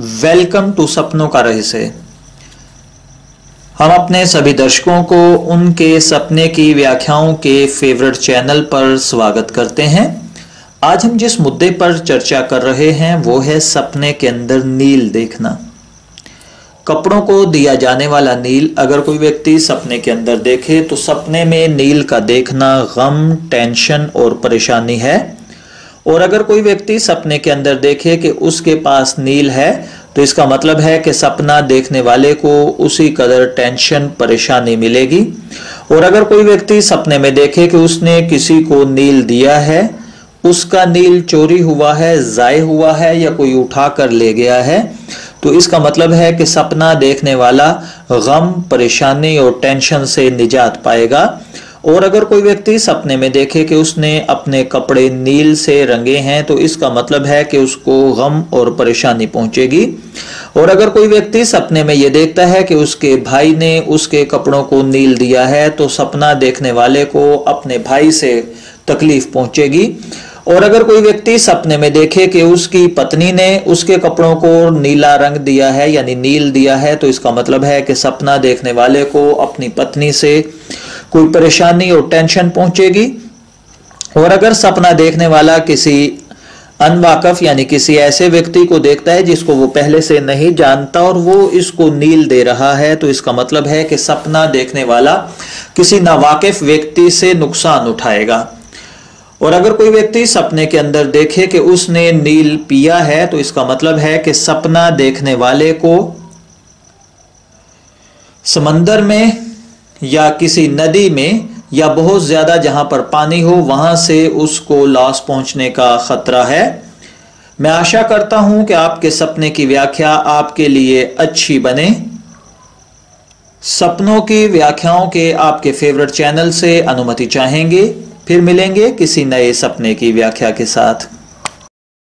Welcome to सपनों का रहस्य। हम अपने सभी दर्शकों को उनके सपने की व्याख्याओं के फेवरेट चैनल पर स्वागत करते हैं। आज हम जिस मुद्दे पर चर्चा कर रहे हैं, वो है सपने के अंदर नील देखना। कपड़ों को दिया जाने वाला नील, अगर कोई व्यक्ति सपने के अंदर देखे तो सपने में नील का देखना गम, टेंशन और परेशानी है। और अगर कोई व्यक्ति सपने के अंदर देखे कि उसके पास नील है तो इसका मतलब है कि सपना देखने वाले को उसी कदर टेंशन, परेशानी मिलेगी। और अगर कोई व्यक्ति सपने में देखे कि उसने किसी को नील दिया है, उसका नील चोरी हुआ है जाय हुआ है या कोई उठा कर ले गया है तो इसका मतलब है कि सपना देखने वाला गम, परेशानी और टेंशन से निजात पाएगा। और अगर कोई व्यक्ति सपने में देखे कि उसने अपने कपड़े नील से रंगे हैं तो इसका मतलब है कि उसको गम और परेशानी पहुंचेगी। और अगर कोई व्यक्ति सपने में ये देखता है कि उसके भाई ने उसके कपड़ों को नील दिया है तो सपना देखने वाले को अपने भाई से तकलीफ़ पहुंचेगी। और अगर कोई व्यक्ति सपने में देखे कि उसकी पत्नी ने उसके कपड़ों को नीला रंग दिया है, यानी नील दिया है तो इसका मतलब है कि सपना देखने वाले को अपनी पत्नी से कोई परेशानी और टेंशन पहुंचेगी? और अगर सपना देखने वाला किसी अनवाकफ, यानी किसी ऐसे व्यक्ति को देखता है जिसको वो पहले से नहीं जानता और वो इसको नील दे रहा है तो इसका मतलब है कि सपना देखने वाला किसी नावाकिफ व्यक्ति से नुकसान उठाएगा। और अगर कोई व्यक्ति सपने के अंदर देखे कि उसने नील पिया है तो इसका मतलब है कि सपना देखने वाले को समंदर में या किसी नदी में या बहुत ज़्यादा जहाँ पर पानी हो, वहाँ से उसको लॉस पहुँचने का ख़तरा है। मैं आशा करता हूँ कि आपके सपने की व्याख्या आपके लिए अच्छी बने। सपनों की व्याख्याओं के आपके फेवरेट चैनल से अनुमति चाहेंगे। फिर मिलेंगे किसी नए सपने की व्याख्या के साथ।